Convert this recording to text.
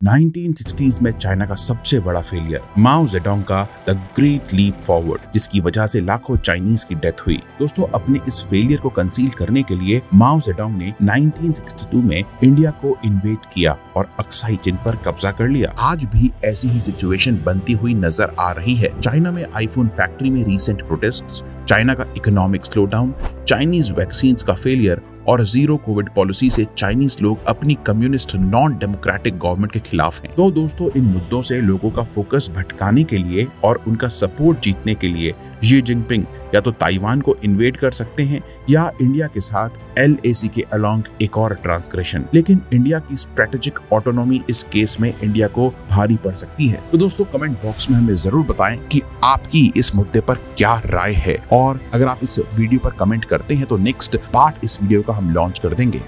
1960s में China का सबसे बड़ा फेलियर माओ जेडोंग का द ग्रेट लीप फॉरवर्ड जिसकी वजह से लाखों चाइनीज़ की डेथ हुई। दोस्तों, अपने इस फेलियर को कंसील करने के लिए माओ जेडोंग ने 1962 में इंडिया को इन्वेट किया और अक्साई चिन पर कब्जा कर लिया। आज भी ऐसी ही सिचुएशन बनती हुई नज़र आ रही है। चाइना में आईफोन फैक्ट्री में रिसेंट प्रोटेस्ट चाइना का economic slow down Chinese vaccine का फेलियर और ज़ीरो कोविड पॉलिसी से चाइनीज़ लोग अपनी कम्युनिस्ट नॉन डेमोक्रेटिक गवर्नमेंट के खिलाफ हैं। तो दोस्तों, इन मुद्दों से लोगों का फोकस भटकाने के लिए और उनका सपोर्ट जीतने के लिए जी जिनपिंग या तो ताइवान को इन्वेट कर सकते हैं, या इंडिया के साथ एलएसी के अलोंग एक और ट्रांसग्रेशन लेकिन इंडिया की स्ट्रेटेजिक ऑटोनॉमी इस केस में इंडिया को भारी पड़ सकती है। तो दोस्तों कमेंट बॉक्स में हमें ज़रूर बताएँ कि आपकी इस मुद्दे पर क्या राय है। और अगर आप इस वीडियो पर कमेंट करते हैं तो नेक्स्ट पार्ट इस वीडियो का हम लॉन्च कर देंगे।